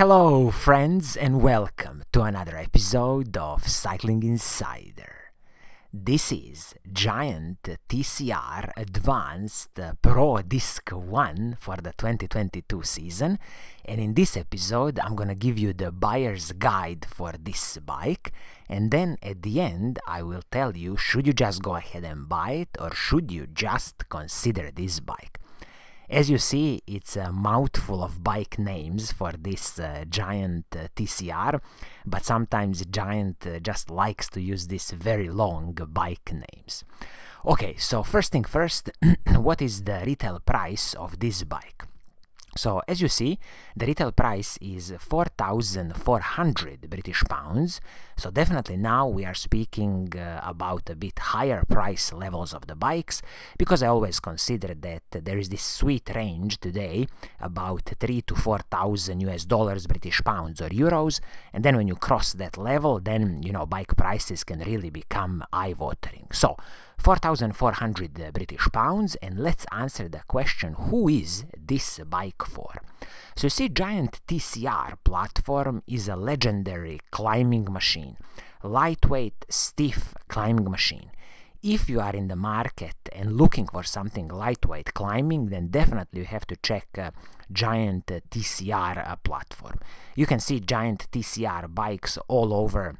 Hello, friends, and welcome to another episode of Cycling Insider. This is Giant TCR Advanced Pro Disc 1 for the 2022 season, and in this episode, I'm gonna give you the buyer's guide for this bike, and then at the end, I will tell you should you just go ahead and buy it or should you just consider this bike. As you see, it's a mouthful of bike names for this uh, giant uh, TCR, but sometimes Giant uh, just likes to use these very long bike names. Okay, so first thing first, what is the retail price of this bike? So as you see, the retail price is 4,400 British pounds. So definitely now we are speaking uh, about a bit higher price levels of the bikes because I always consider that there is this sweet range today about 3 to 4,000 US dollars, British pounds or euros. And then when you cross that level, then, you know, bike prices can really become eye-watering. So 4,400 British pounds and let's answer the question who is this bike for? So you see Giant TCR platform is a legendary climbing machine, lightweight, stiff climbing machine. If you are in the market and looking for something lightweight climbing, then definitely you have to check uh, Giant TCR uh, platform. You can see Giant TCR bikes all over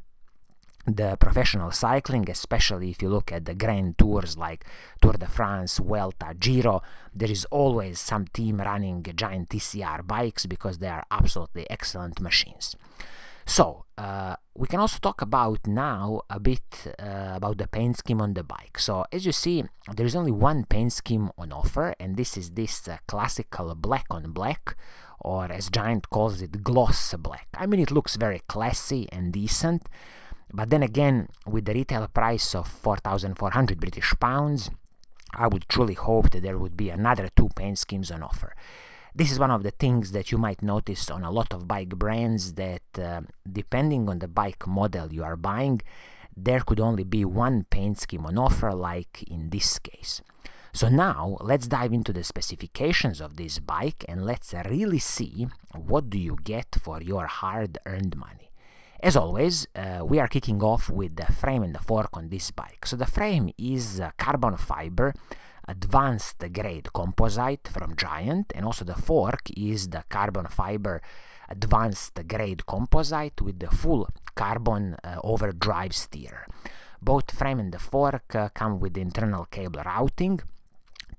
the professional cycling, especially if you look at the grand tours like Tour de France, Vuelta, Giro, there is always some team running giant TCR bikes because they are absolutely excellent machines. So, uh, we can also talk about now a bit uh, about the paint scheme on the bike. So, as you see, there is only one paint scheme on offer, and this is this uh, classical black on black, or as Giant calls it, gloss black. I mean, it looks very classy and decent but then again, with the retail price of 4,400 British pounds, I would truly hope that there would be another two paint schemes on offer. This is one of the things that you might notice on a lot of bike brands that uh, depending on the bike model you are buying, there could only be one paint scheme on offer like in this case. So now let's dive into the specifications of this bike and let's really see what do you get for your hard-earned money. As always, uh, we are kicking off with the frame and the fork on this bike. So the frame is carbon fiber advanced grade composite from Giant and also the fork is the carbon fiber advanced grade composite with the full carbon uh, overdrive steer. Both frame and the fork uh, come with internal cable routing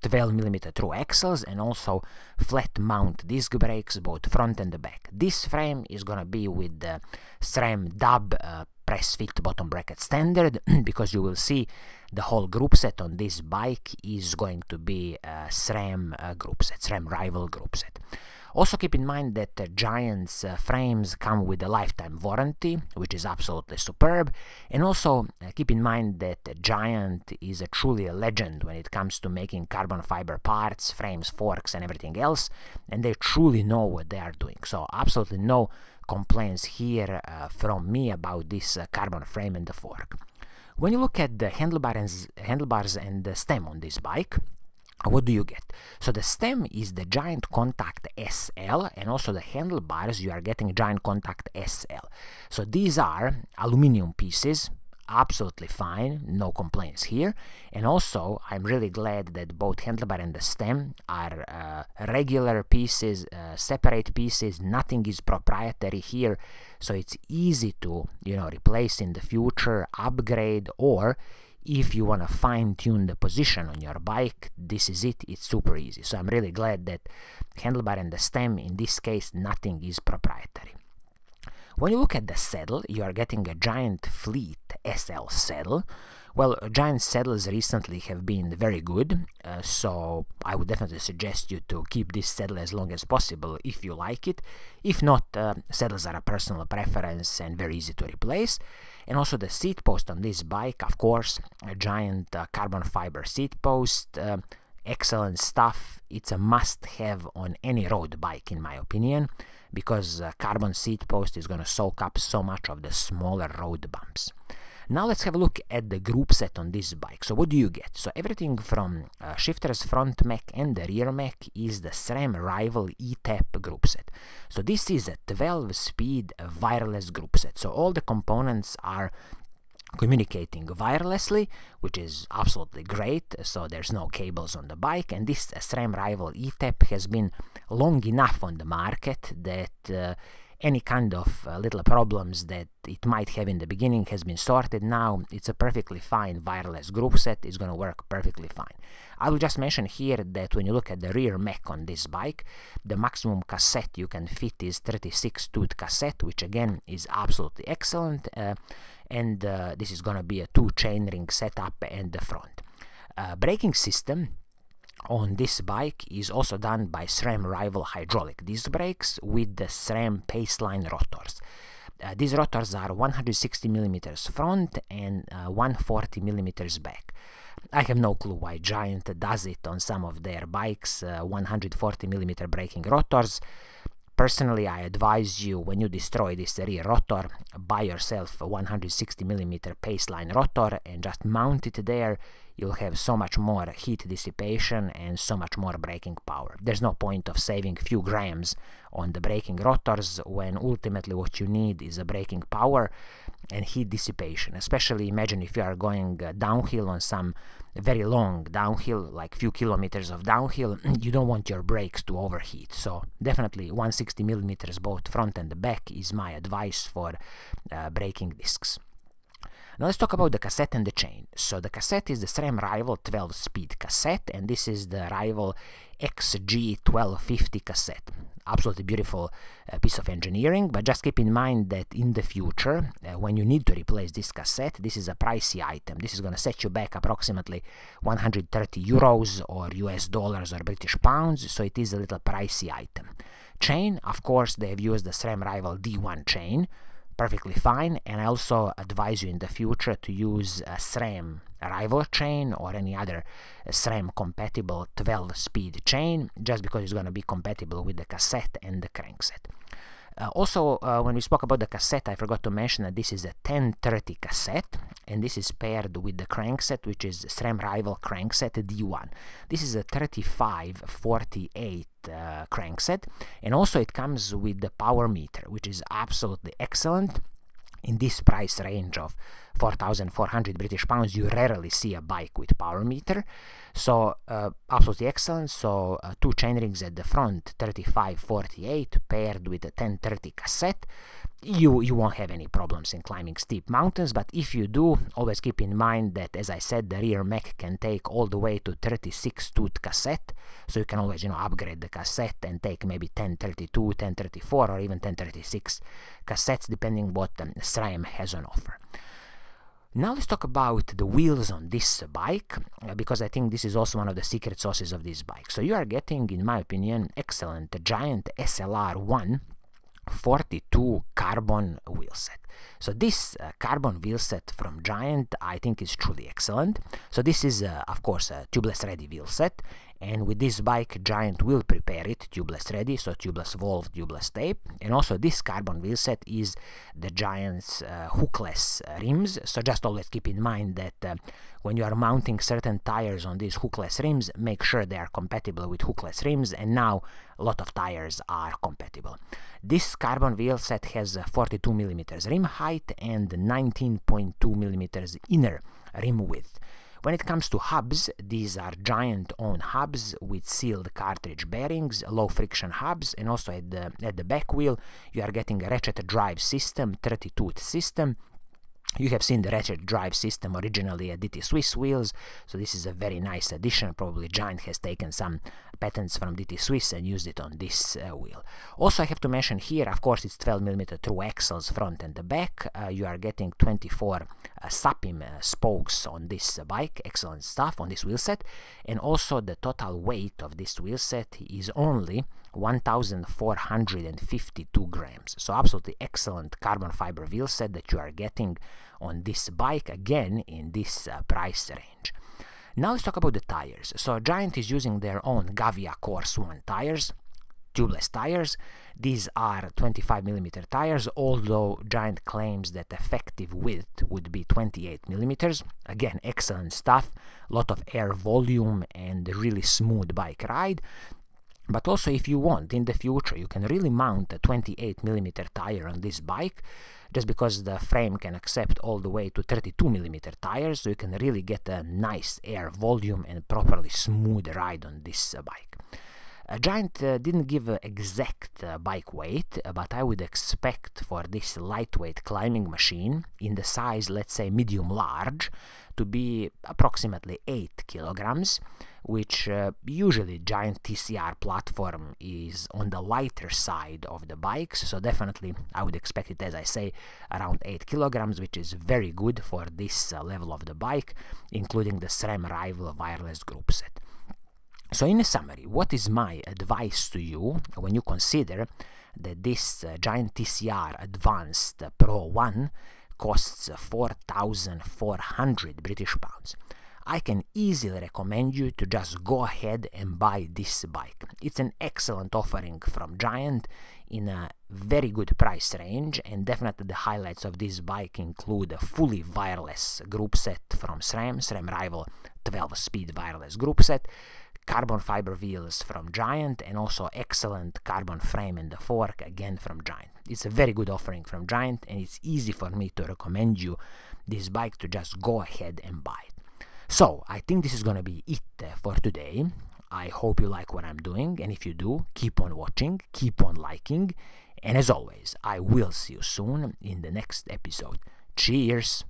12mm through axles and also flat mount disc brakes both front and the back. This frame is gonna be with the SRAM DUB uh, press fit bottom bracket standard because you will see the whole group set on this bike is going to be a SRAM uh, group set, SRAM rival group set. Also keep in mind that uh, Giant's uh, frames come with a lifetime warranty, which is absolutely superb, and also uh, keep in mind that Giant is a truly a legend when it comes to making carbon fiber parts, frames, forks, and everything else, and they truly know what they are doing. So absolutely no complaints here uh, from me about this uh, carbon frame and the fork. When you look at the handlebars, handlebars and the stem on this bike, what do you get? So the stem is the Giant Contact SL and also the handlebars you are getting Giant Contact SL. So these are aluminum pieces, absolutely fine, no complaints here. And also I'm really glad that both handlebar and the stem are uh, regular pieces, uh, separate pieces, nothing is proprietary here. So it's easy to, you know, replace in the future, upgrade or if you want to fine tune the position on your bike, this is it, it's super easy. So I'm really glad that handlebar and the stem, in this case, nothing is proprietary. When you look at the saddle, you are getting a Giant Fleet SL saddle. Well, Giant saddles recently have been very good, uh, so I would definitely suggest you to keep this saddle as long as possible if you like it. If not, uh, saddles are a personal preference and very easy to replace. And also the seat post on this bike, of course, a giant uh, carbon fiber seat post, uh, excellent stuff. It's a must-have on any road bike, in my opinion, because uh, carbon seat post is going to soak up so much of the smaller road bumps. Now let's have a look at the group set on this bike. So what do you get? So everything from uh, shifter's front mech and the rear mech is the SRAM Rival ETAP group set. So this is a 12 speed wireless group set. So all the components are communicating wirelessly, which is absolutely great. So there's no cables on the bike, and this SRAM Rival ETAP has been long enough on the market that uh, any kind of uh, little problems that it might have in the beginning has been sorted now. It's a perfectly fine wireless group set. It's going to work perfectly fine. I will just mention here that when you look at the rear mech on this bike, the maximum cassette you can fit is 36 tooth cassette, which again is absolutely excellent. Uh, and uh, this is going to be a two chainring setup and the front. Uh, braking system on this bike is also done by SRAM Rival hydraulic disc brakes with the SRAM Paceline rotors. Uh, these rotors are 160 millimeters front and uh, 140 millimeters back. I have no clue why Giant does it on some of their bikes, uh, 140 millimeter braking rotors. Personally, I advise you when you destroy this rear rotor, buy yourself a 160 millimeter Paceline rotor and just mount it there you'll have so much more heat dissipation and so much more braking power. There's no point of saving few grams on the braking rotors when ultimately what you need is a braking power and heat dissipation. Especially imagine if you are going uh, downhill on some very long downhill, like few kilometers of downhill, you don't want your brakes to overheat. So definitely 160 millimeters both front and the back is my advice for uh, braking discs. Now let's talk about the cassette and the chain. So the cassette is the SRAM Rival 12-speed cassette, and this is the Rival XG1250 cassette. Absolutely beautiful uh, piece of engineering, but just keep in mind that in the future, uh, when you need to replace this cassette, this is a pricey item. This is going to set you back approximately 130 euros or US dollars or British pounds, so it is a little pricey item. Chain, of course, they have used the SRAM Rival D1 chain, perfectly fine and I also advise you in the future to use a SRAM rival chain or any other uh, SRAM compatible 12 speed chain just because it's going to be compatible with the cassette and the crankset. Uh, also, uh, when we spoke about the cassette, I forgot to mention that this is a 1030 cassette, and this is paired with the crankset, which is SRAM Rival crankset D1. This is a 3548 uh, crankset, and also it comes with the power meter, which is absolutely excellent in this price range of 4,400 British pounds, you rarely see a bike with power meter. So uh, absolutely excellent. So uh, two chainrings at the front, 3548 paired with a 1030 cassette. You, you won't have any problems in climbing steep mountains, but if you do, always keep in mind that, as I said, the rear mech can take all the way to 36 tooth cassette, so you can always, you know, upgrade the cassette and take maybe 1032, 1034, or even 1036 cassettes, depending what um, SRAM has on offer. Now let's talk about the wheels on this bike, uh, because I think this is also one of the secret sauces of this bike. So you are getting, in my opinion, excellent Giant SLR1 42 carbon wheel set. So this uh, carbon wheel set from Giant I think is truly excellent. So this is uh, of course a tubeless ready wheel set and with this bike Giant will prepare it tubeless ready, so tubeless valve, tubeless tape, and also this carbon wheel set is the Giant's uh, hookless rims, so just always keep in mind that uh, when you are mounting certain tires on these hookless rims, make sure they are compatible with hookless rims, and now a lot of tires are compatible. This carbon wheel set has 42 millimeters rim height and 19.2 millimeters inner rim width. When it comes to hubs, these are giant own hubs with sealed cartridge bearings, low friction hubs, and also at the, at the back wheel you are getting a ratchet drive system, 30 tooth system, you have seen the ratchet drive system originally at DT Swiss wheels, so this is a very nice addition. Probably Giant has taken some patents from DT Swiss and used it on this uh, wheel. Also, I have to mention here, of course, it's 12mm through axles front and the back. Uh, you are getting 24 uh, SAPIM uh, spokes on this bike, excellent stuff on this wheel set. And also, the total weight of this wheel set is only 1452 grams. So, absolutely excellent carbon fiber wheel set that you are getting on this bike again in this uh, price range. Now let's talk about the tires. So Giant is using their own Gavia Course 1 tires. tubeless tires. These are 25 millimeter tires, although Giant claims that effective width would be 28 millimeters. Again, excellent stuff, lot of air volume and really smooth bike ride. But also, if you want in the future, you can really mount a 28 millimeter tire on this bike just because the frame can accept all the way to 32 millimeter tires so you can really get a nice air volume and properly smooth ride on this uh, bike. A Giant uh, didn't give exact uh, bike weight, uh, but I would expect for this lightweight climbing machine in the size, let's say medium large, to be approximately 8 kilograms which uh, usually giant TCR platform is on the lighter side of the bikes so definitely I would expect it as I say around 8 kilograms which is very good for this uh, level of the bike including the SRAM rival wireless group set. So in summary, what is my advice to you when you consider that this uh, Giant TCR Advanced Pro 1 costs 4,400 British pounds? I can easily recommend you to just go ahead and buy this bike. It's an excellent offering from Giant in a very good price range and definitely the highlights of this bike include a fully wireless group set from SRAM, SRAM Rival 12 speed wireless group set, carbon fiber wheels from Giant and also excellent carbon frame and the fork again from Giant. It's a very good offering from Giant and it's easy for me to recommend you this bike to just go ahead and buy it. So, I think this is gonna be it uh, for today. I hope you like what I'm doing, and if you do, keep on watching, keep on liking, and as always, I will see you soon in the next episode. Cheers!